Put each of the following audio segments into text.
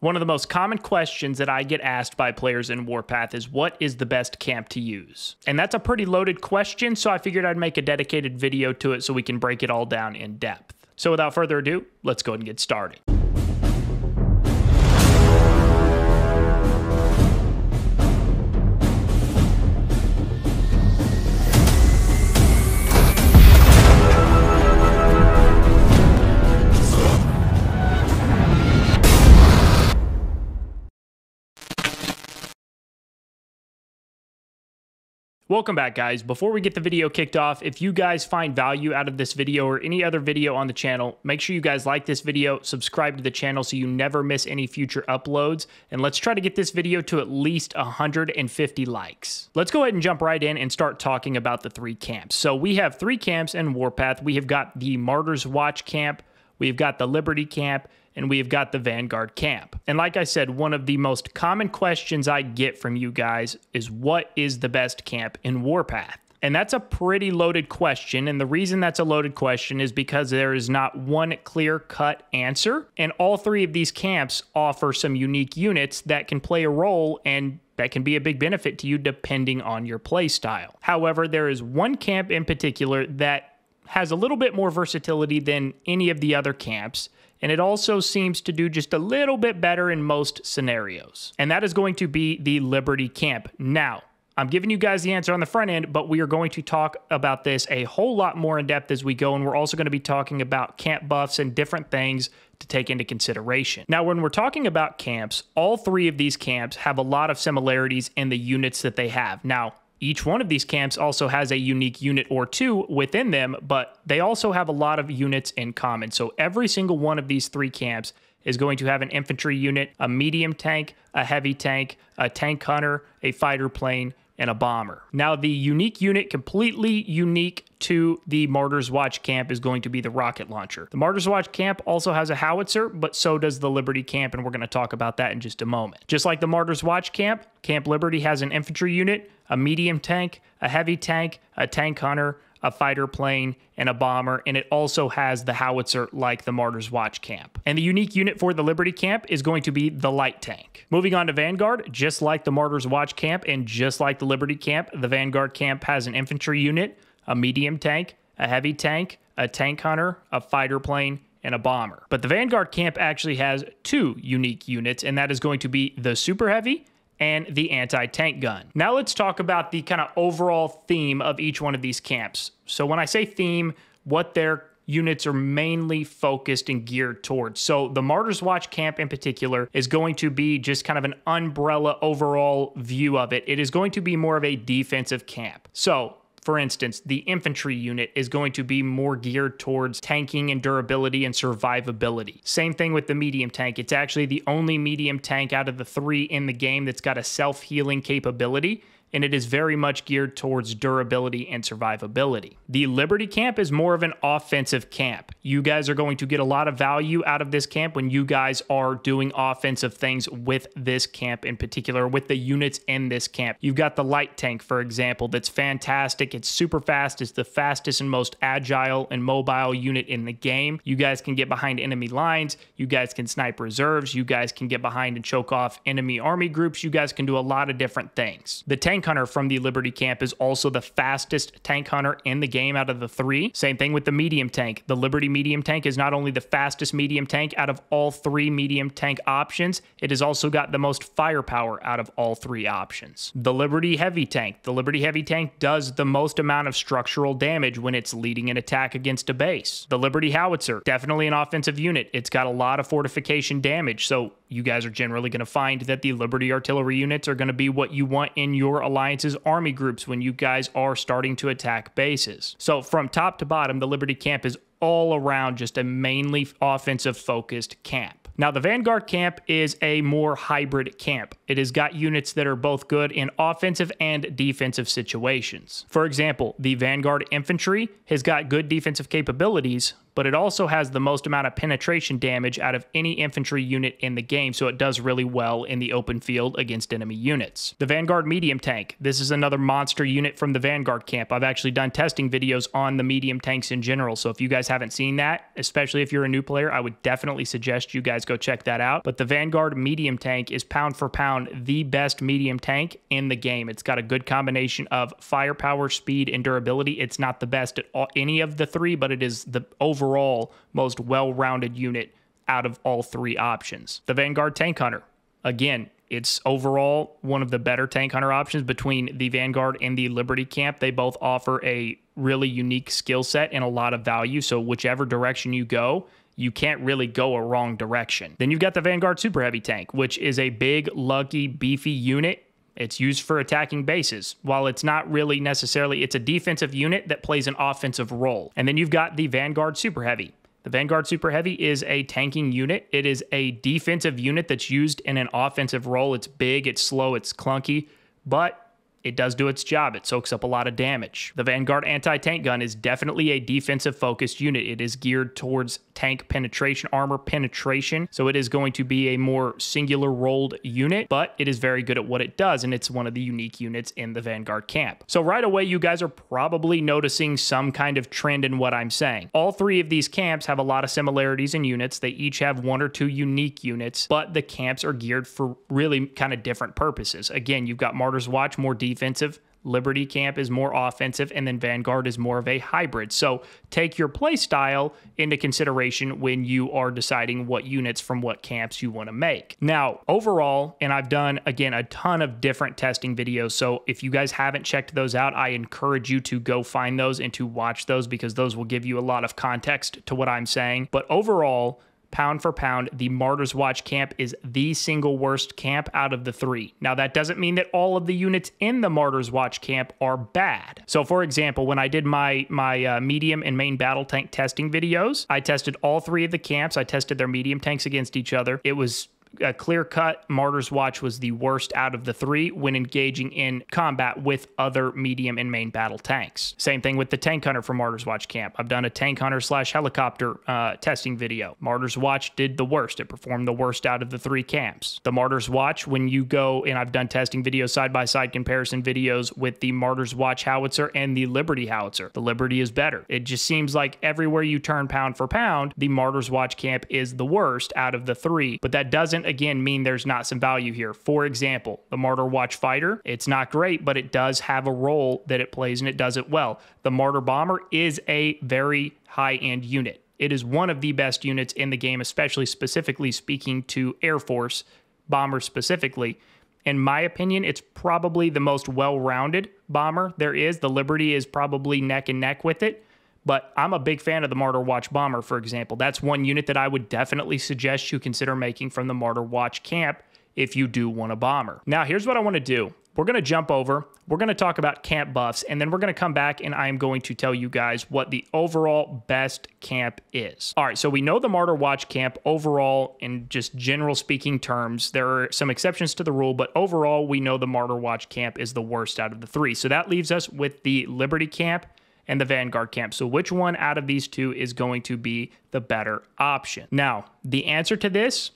One of the most common questions that I get asked by players in Warpath is what is the best camp to use? And that's a pretty loaded question, so I figured I'd make a dedicated video to it so we can break it all down in depth. So without further ado, let's go ahead and get started. Welcome back guys. Before we get the video kicked off, if you guys find value out of this video or any other video on the channel, make sure you guys like this video, subscribe to the channel so you never miss any future uploads, and let's try to get this video to at least 150 likes. Let's go ahead and jump right in and start talking about the three camps. So we have three camps in Warpath. We have got the Martyrs Watch camp, we've got the Liberty camp, and we've got the Vanguard camp. And like I said, one of the most common questions I get from you guys is what is the best camp in Warpath? And that's a pretty loaded question. And the reason that's a loaded question is because there is not one clear cut answer. And all three of these camps offer some unique units that can play a role and that can be a big benefit to you depending on your playstyle. However, there is one camp in particular that has a little bit more versatility than any of the other camps and it also seems to do just a little bit better in most scenarios. And that is going to be the Liberty Camp. Now, I'm giving you guys the answer on the front end, but we are going to talk about this a whole lot more in depth as we go, and we're also going to be talking about camp buffs and different things to take into consideration. Now, when we're talking about camps, all three of these camps have a lot of similarities in the units that they have. Now, each one of these camps also has a unique unit or two within them, but they also have a lot of units in common. So every single one of these three camps is going to have an infantry unit, a medium tank, a heavy tank, a tank hunter, a fighter plane, and a bomber. Now, the unique unit, completely unique to the Martyrs Watch camp, is going to be the rocket launcher. The Martyrs Watch camp also has a howitzer, but so does the Liberty camp, and we're going to talk about that in just a moment. Just like the Martyrs Watch camp, Camp Liberty has an infantry unit, a medium tank, a heavy tank, a tank hunter, a fighter plane, and a bomber, and it also has the howitzer like the Martyrs Watch camp. And the unique unit for the Liberty camp is going to be the light tank. Moving on to Vanguard, just like the Martyrs Watch camp and just like the Liberty camp, the Vanguard camp has an infantry unit, a medium tank, a heavy tank, a tank hunter, a fighter plane, and a bomber. But the Vanguard camp actually has two unique units, and that is going to be the Super Heavy and the anti-tank gun. Now let's talk about the kind of overall theme of each one of these camps. So when I say theme, what their units are mainly focused and geared towards. So the Martyrs Watch camp in particular is going to be just kind of an umbrella overall view of it. It is going to be more of a defensive camp. So for instance, the infantry unit is going to be more geared towards tanking and durability and survivability. Same thing with the medium tank. It's actually the only medium tank out of the three in the game that's got a self healing capability and it is very much geared towards durability and survivability. The Liberty camp is more of an offensive camp. You guys are going to get a lot of value out of this camp when you guys are doing offensive things with this camp in particular, with the units in this camp. You've got the light tank, for example, that's fantastic. It's super fast. It's the fastest and most agile and mobile unit in the game. You guys can get behind enemy lines. You guys can snipe reserves. You guys can get behind and choke off enemy army groups. You guys can do a lot of different things. The tank tank hunter from the Liberty camp is also the fastest tank hunter in the game out of the three. Same thing with the medium tank. The Liberty medium tank is not only the fastest medium tank out of all three medium tank options, it has also got the most firepower out of all three options. The Liberty heavy tank. The Liberty heavy tank does the most amount of structural damage when it's leading an attack against a base. The Liberty howitzer, definitely an offensive unit. It's got a lot of fortification damage, so you guys are generally going to find that the Liberty artillery units are going to be what you want in your alliance's army groups when you guys are starting to attack bases. So from top to bottom, the Liberty camp is all around just a mainly offensive focused camp. Now, the Vanguard camp is a more hybrid camp. It has got units that are both good in offensive and defensive situations. For example, the Vanguard infantry has got good defensive capabilities, but it also has the most amount of penetration damage out of any infantry unit in the game, so it does really well in the open field against enemy units. The Vanguard medium tank. This is another monster unit from the Vanguard camp. I've actually done testing videos on the medium tanks in general, so if you guys haven't seen that, especially if you're a new player, I would definitely suggest you guys go check that out. But the Vanguard medium tank is pound for pound the best medium tank in the game. It's got a good combination of firepower, speed, and durability. It's not the best at all, any of the three, but it is the overall most well-rounded unit out of all three options. The Vanguard Tank Hunter, again, it's overall one of the better tank hunter options between the Vanguard and the Liberty camp. They both offer a really unique skill set and a lot of value. So, whichever direction you go, you can't really go a wrong direction. Then you've got the Vanguard Super Heavy Tank, which is a big, lucky, beefy unit it's used for attacking bases. While it's not really necessarily, it's a defensive unit that plays an offensive role. And then you've got the Vanguard Super Heavy. The Vanguard Super Heavy is a tanking unit. It is a defensive unit that's used in an offensive role. It's big, it's slow, it's clunky, but it does do its job. It soaks up a lot of damage. The Vanguard anti-tank gun is definitely a defensive focused unit. It is geared towards tank penetration, armor penetration. So it is going to be a more singular rolled unit, but it is very good at what it does. And it's one of the unique units in the Vanguard camp. So right away, you guys are probably noticing some kind of trend in what I'm saying. All three of these camps have a lot of similarities in units. They each have one or two unique units, but the camps are geared for really kind of different purposes. Again, you've got Martyr's Watch, more defensive defensive. Liberty Camp is more offensive, and then Vanguard is more of a hybrid. So take your play style into consideration when you are deciding what units from what camps you want to make. Now, overall, and I've done again a ton of different testing videos. So if you guys haven't checked those out, I encourage you to go find those and to watch those because those will give you a lot of context to what I'm saying. But overall, pound for pound, the Martyrs Watch camp is the single worst camp out of the three. Now, that doesn't mean that all of the units in the Martyrs Watch camp are bad. So, for example, when I did my, my uh, medium and main battle tank testing videos, I tested all three of the camps. I tested their medium tanks against each other. It was a clear cut, Martyr's Watch was the worst out of the three when engaging in combat with other medium and main battle tanks. Same thing with the Tank Hunter from Martyr's Watch camp. I've done a Tank Hunter slash helicopter uh, testing video. Martyr's Watch did the worst. It performed the worst out of the three camps. The Martyr's Watch, when you go, and I've done testing videos, side by side comparison videos with the Martyr's Watch howitzer and the Liberty howitzer. The Liberty is better. It just seems like everywhere you turn pound for pound, the Martyr's Watch camp is the worst out of the three, but that doesn't doesn't again mean there's not some value here. For example, the Martyr Watch Fighter, it's not great, but it does have a role that it plays and it does it well. The Martyr Bomber is a very high end unit. It is one of the best units in the game, especially specifically speaking to Air Force bombers specifically. In my opinion, it's probably the most well rounded bomber there is. The Liberty is probably neck and neck with it. But I'm a big fan of the Martyr Watch Bomber, for example. That's one unit that I would definitely suggest you consider making from the Martyr Watch camp if you do want a bomber. Now, here's what I want to do. We're going to jump over, we're going to talk about camp buffs, and then we're going to come back and I am going to tell you guys what the overall best camp is. All right, so we know the Martyr Watch camp overall, in just general speaking terms, there are some exceptions to the rule, but overall, we know the Martyr Watch camp is the worst out of the three. So that leaves us with the Liberty camp and the Vanguard camp. So, which one out of these two is going to be the better option? Now, the answer to this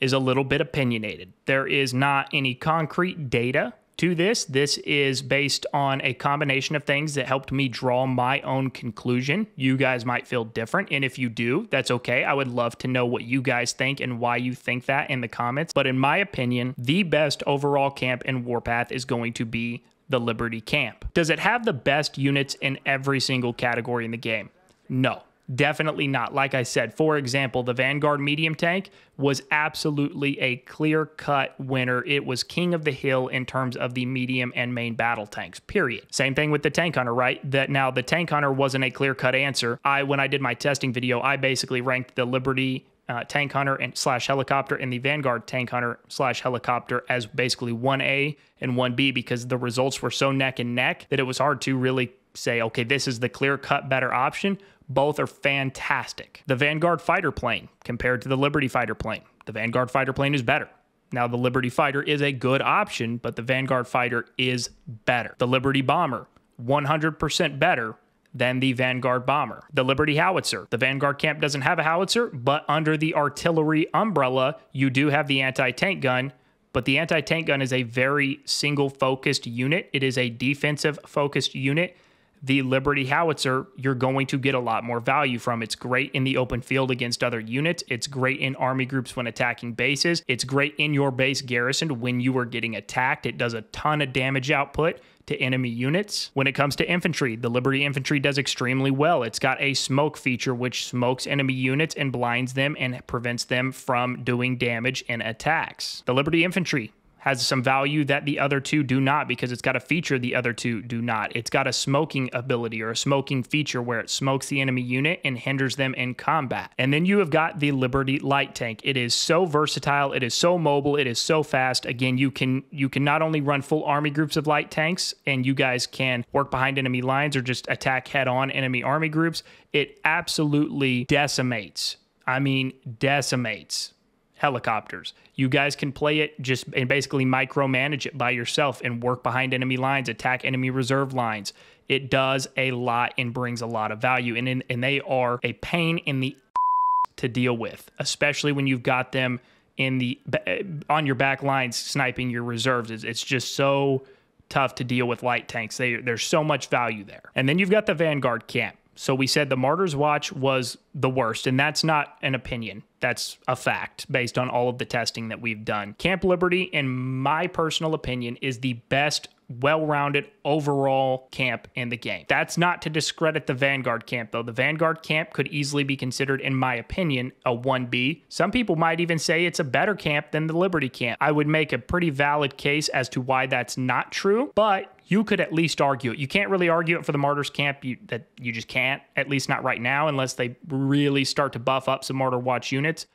is a little bit opinionated. There is not any concrete data to this. This is based on a combination of things that helped me draw my own conclusion. You guys might feel different. And if you do, that's okay. I would love to know what you guys think and why you think that in the comments. But in my opinion, the best overall camp in Warpath is going to be the Liberty Camp. Does it have the best units in every single category in the game? No. Definitely not. Like I said, for example, the Vanguard medium tank was absolutely a clear cut winner. It was king of the hill in terms of the medium and main battle tanks, period. Same thing with the tank hunter, right? That now the tank hunter wasn't a clear cut answer. I, when I did my testing video, I basically ranked the Liberty uh, tank hunter and slash helicopter and the Vanguard tank hunter slash helicopter as basically 1A and 1B because the results were so neck and neck that it was hard to really say, okay, this is the clear cut better option. Both are fantastic. The Vanguard fighter plane compared to the Liberty fighter plane, the Vanguard fighter plane is better. Now, the Liberty fighter is a good option, but the Vanguard fighter is better. The Liberty bomber, 100% better than the Vanguard bomber. The Liberty howitzer. The Vanguard camp doesn't have a howitzer, but under the artillery umbrella, you do have the anti tank gun. But the anti tank gun is a very single focused unit, it is a defensive focused unit the Liberty Howitzer, you're going to get a lot more value from. It's great in the open field against other units. It's great in army groups when attacking bases. It's great in your base garrison when you are getting attacked. It does a ton of damage output to enemy units. When it comes to infantry, the Liberty Infantry does extremely well. It's got a smoke feature which smokes enemy units and blinds them and prevents them from doing damage in attacks. The Liberty Infantry has some value that the other two do not because it's got a feature the other two do not. It's got a smoking ability or a smoking feature where it smokes the enemy unit and hinders them in combat. And then you have got the Liberty light tank. It is so versatile, it is so mobile, it is so fast. Again, you can you can not only run full army groups of light tanks and you guys can work behind enemy lines or just attack head on enemy army groups. It absolutely decimates. I mean, decimates helicopters. You guys can play it just and basically micromanage it by yourself and work behind enemy lines, attack enemy reserve lines. It does a lot and brings a lot of value. And, in, and they are a pain in the to deal with, especially when you've got them in the eh, on your back lines sniping your reserves. It's, it's just so tough to deal with light tanks. They, there's so much value there. And then you've got the Vanguard camp. So we said the Martyrs Watch was the worst, and that's not an opinion. That's a fact based on all of the testing that we've done. Camp Liberty, in my personal opinion, is the best well rounded overall camp in the game. That's not to discredit the Vanguard camp, though. The Vanguard camp could easily be considered, in my opinion, a 1B. Some people might even say it's a better camp than the Liberty camp. I would make a pretty valid case as to why that's not true, but you could at least argue it. You can't really argue it for the Martyrs camp. You, that you just can't, at least not right now, unless they really start to buff up some Martyr Watch units.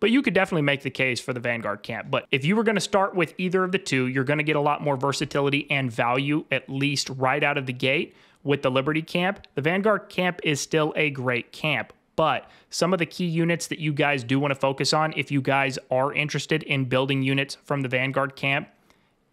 But you could definitely make the case for the Vanguard camp. But if you were going to start with either of the two, you're going to get a lot more versatility and value, at least right out of the gate with the Liberty camp. The Vanguard camp is still a great camp. But some of the key units that you guys do want to focus on, if you guys are interested in building units from the Vanguard camp,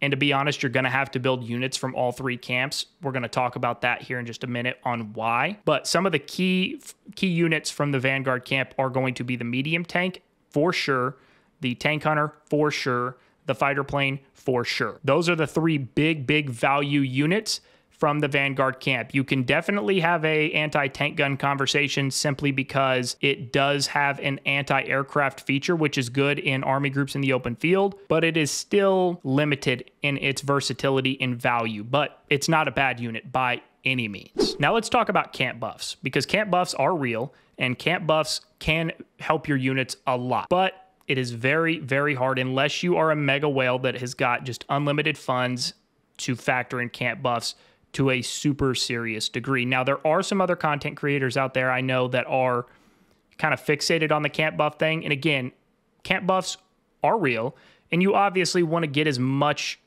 and to be honest, you're going to have to build units from all three camps. We're going to talk about that here in just a minute on why. But some of the key key units from the Vanguard camp are going to be the medium tank for sure, the tank hunter for sure, the fighter plane for sure. Those are the three big, big value units from the Vanguard camp. You can definitely have a anti-tank gun conversation simply because it does have an anti-aircraft feature which is good in army groups in the open field, but it is still limited in its versatility and value. But it's not a bad unit by any means. Now let's talk about camp buffs because camp buffs are real and camp buffs can help your units a lot. But it is very, very hard unless you are a mega whale that has got just unlimited funds to factor in camp buffs to a super serious degree. Now, there are some other content creators out there I know that are kind of fixated on the camp buff thing. And again, camp buffs are real, and you obviously want to get as much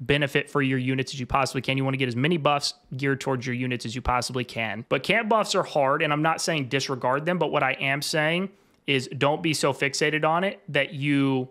benefit for your units as you possibly can. You want to get as many buffs geared towards your units as you possibly can. But camp buffs are hard, and I'm not saying disregard them, but what I am saying is don't be so fixated on it that you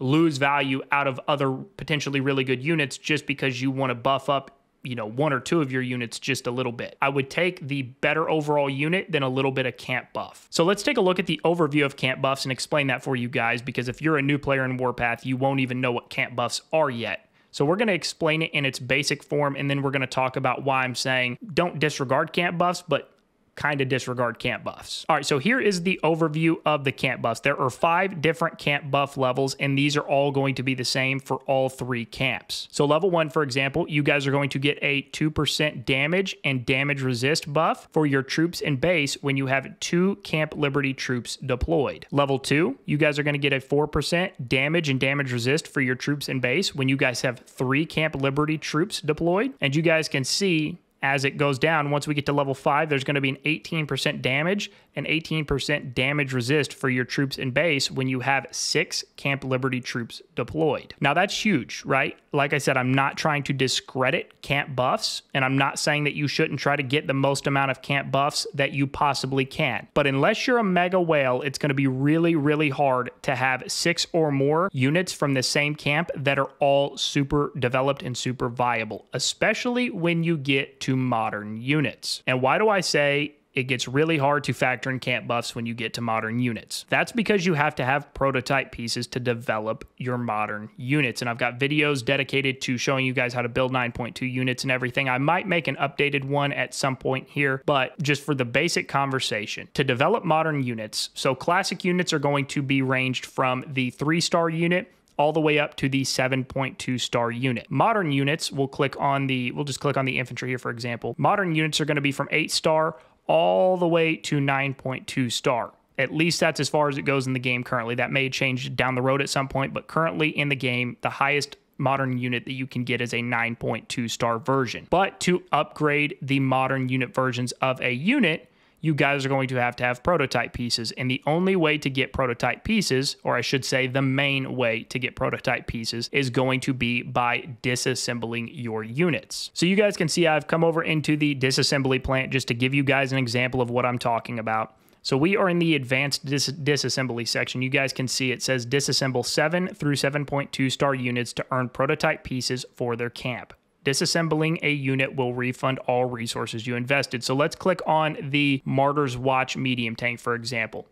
lose value out of other potentially really good units just because you want to buff up you know one or two of your units just a little bit. I would take the better overall unit than a little bit of camp buff. So let's take a look at the overview of camp buffs and explain that for you guys because if you're a new player in Warpath, you won't even know what camp buffs are yet. So we're going to explain it in its basic form, and then we're going to talk about why I'm saying don't disregard camp buffs, but kind of disregard camp buffs. All right, so here is the overview of the camp buffs. There are five different camp buff levels, and these are all going to be the same for all three camps. So level one, for example, you guys are going to get a 2% damage and damage resist buff for your troops and base when you have two Camp Liberty troops deployed. Level two, you guys are going to get a 4% damage and damage resist for your troops and base when you guys have three Camp Liberty troops deployed. And you guys can see as it goes down, once we get to level 5, there's going to be an 18% damage and 18% damage resist for your troops in base when you have six Camp Liberty troops deployed. Now, that's huge, right? Like I said, I'm not trying to discredit camp buffs, and I'm not saying that you shouldn't try to get the most amount of camp buffs that you possibly can. But unless you're a mega whale, it's going to be really, really hard to have six or more units from the same camp that are all super developed and super viable, especially when you get to modern units. And why do I say it gets really hard to factor in camp buffs when you get to modern units. That's because you have to have prototype pieces to develop your modern units. And I've got videos dedicated to showing you guys how to build 9.2 units and everything. I might make an updated one at some point here, but just for the basic conversation, to develop modern units, so classic units are going to be ranged from the three star unit all the way up to the 7.2 star unit. Modern units, we'll click on the, we'll just click on the infantry here, for example. Modern units are going to be from 8 star all the way to 9.2 star. At least that's as far as it goes in the game currently. That may change down the road at some point, but currently in the game, the highest modern unit that you can get is a 9.2 star version. But to upgrade the modern unit versions of a unit, you guys are going to have to have prototype pieces. And the only way to get prototype pieces, or I should say the main way to get prototype pieces, is going to be by disassembling your units. So you guys can see I've come over into the disassembly plant just to give you guys an example of what I'm talking about. So we are in the advanced dis disassembly section. You guys can see it says disassemble 7 through 7.2 star units to earn prototype pieces for their camp. Disassembling a unit will refund all resources you invested. So let's click on the Martyr's Watch medium tank, for example.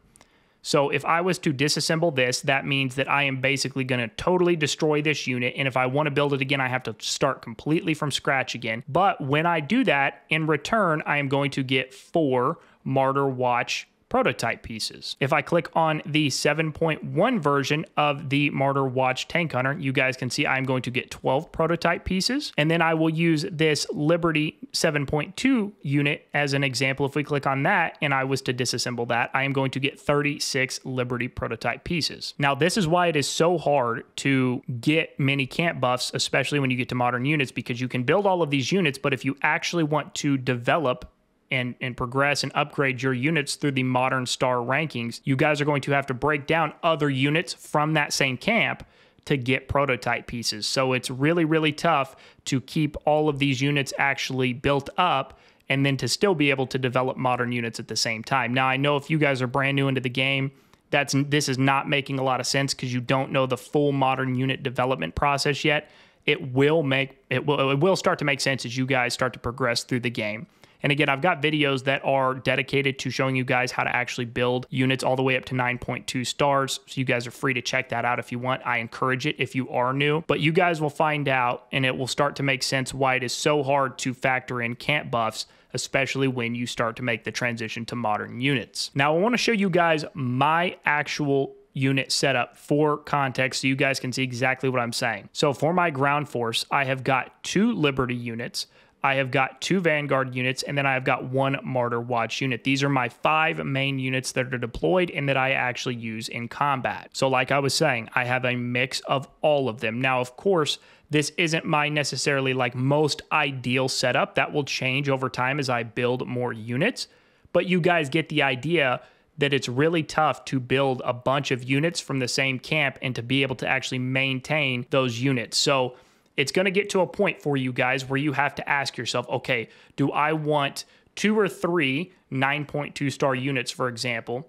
So if I was to disassemble this, that means that I am basically going to totally destroy this unit. And if I want to build it again, I have to start completely from scratch again. But when I do that, in return, I am going to get four Martyr Watch prototype pieces. If I click on the 7.1 version of the Martyr Watch Tank Hunter, you guys can see I'm going to get 12 prototype pieces. And then I will use this Liberty 7.2 unit as an example. If we click on that and I was to disassemble that, I am going to get 36 Liberty prototype pieces. Now, this is why it is so hard to get many camp buffs, especially when you get to modern units, because you can build all of these units, but if you actually want to develop and, and progress and upgrade your units through the modern star rankings, you guys are going to have to break down other units from that same camp to get prototype pieces. So it's really, really tough to keep all of these units actually built up and then to still be able to develop modern units at the same time. Now, I know if you guys are brand new into the game, that's this is not making a lot of sense because you don't know the full modern unit development process yet. It will make it will it will start to make sense as you guys start to progress through the game. And again, I've got videos that are dedicated to showing you guys how to actually build units all the way up to 9.2 stars. So you guys are free to check that out if you want. I encourage it if you are new, but you guys will find out and it will start to make sense why it is so hard to factor in camp buffs especially when you start to make the transition to modern units. Now, I want to show you guys my actual unit setup for context so you guys can see exactly what I'm saying. So for my ground force, I have got two Liberty units. I have got two Vanguard units, and then I have got one Martyr Watch unit. These are my five main units that are deployed and that I actually use in combat. So, like I was saying, I have a mix of all of them. Now, of course, this isn't my necessarily like most ideal setup. That will change over time as I build more units. But you guys get the idea that it's really tough to build a bunch of units from the same camp and to be able to actually maintain those units. So, it's going to get to a point for you guys where you have to ask yourself, okay, do I want two or three 9.2 star units, for example?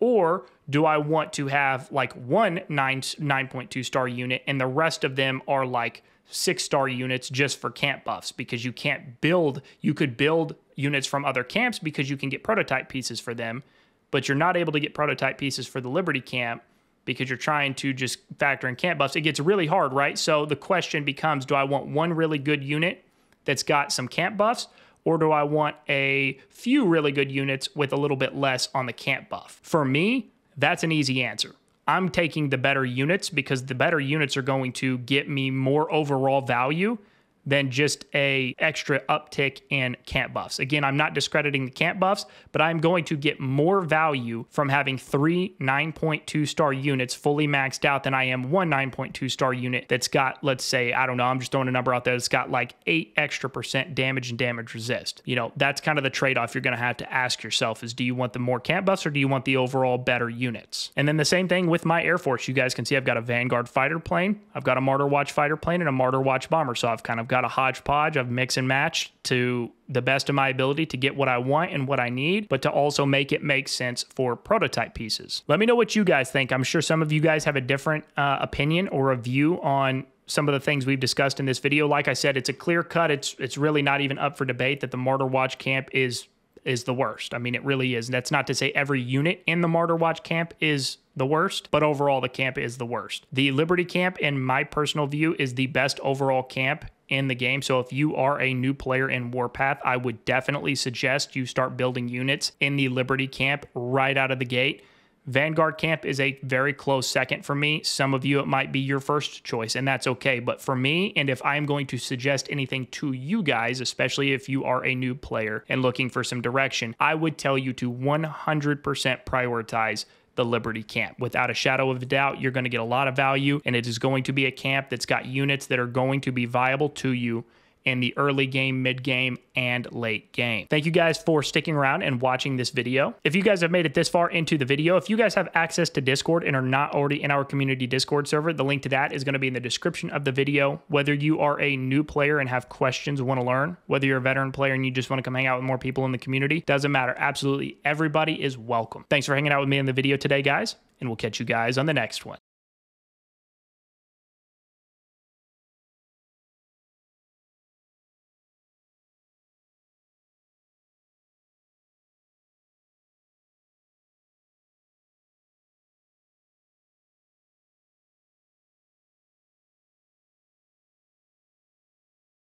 Or do I want to have like one 9, 9.2 star unit and the rest of them are like six star units just for camp buffs because you can't build, you could build units from other camps because you can get prototype pieces for them, but you're not able to get prototype pieces for the Liberty camp because you're trying to just factor in camp buffs, it gets really hard, right? So the question becomes do I want one really good unit that's got some camp buffs, or do I want a few really good units with a little bit less on the camp buff? For me, that's an easy answer. I'm taking the better units because the better units are going to get me more overall value than just a extra uptick in camp buffs. Again, I'm not discrediting the camp buffs, but I'm going to get more value from having three 9.2 star units fully maxed out than I am one 9.2 star unit that's got, let's say, I don't know, I'm just throwing a number out there, it's got like eight extra percent damage and damage resist. You know, that's kind of the trade-off you're gonna have to ask yourself is do you want the more camp buffs or do you want the overall better units? And then the same thing with my Air Force. You guys can see I've got a Vanguard fighter plane, I've got a Martyr Watch fighter plane, and a Martyr Watch bomber. So I've kind of got a hodgepodge of mix and match to the best of my ability to get what I want and what I need, but to also make it make sense for prototype pieces. Let me know what you guys think. I'm sure some of you guys have a different uh, opinion or a view on some of the things we've discussed in this video. Like I said, it's a clear cut. It's it's really not even up for debate that the Martyr Watch camp is is the worst. I mean, it really is. That's not to say every unit in the Martyr Watch camp is the worst, but overall the camp is the worst. The Liberty camp, in my personal view, is the best overall camp in the game. So if you are a new player in Warpath, I would definitely suggest you start building units in the Liberty camp right out of the gate Vanguard Camp is a very close second for me. Some of you, it might be your first choice, and that's okay. But for me, and if I'm going to suggest anything to you guys, especially if you are a new player and looking for some direction, I would tell you to 100% prioritize the Liberty camp. Without a shadow of a doubt, you're going to get a lot of value, and it is going to be a camp that's got units that are going to be viable to you in the early game, mid game, and late game. Thank you guys for sticking around and watching this video. If you guys have made it this far into the video, if you guys have access to Discord and are not already in our community Discord server, the link to that is going to be in the description of the video. Whether you are a new player and have questions, want to learn, whether you're a veteran player and you just want to come hang out with more people in the community, doesn't matter. Absolutely everybody is welcome. Thanks for hanging out with me in the video today, guys, and we'll catch you guys on the next one.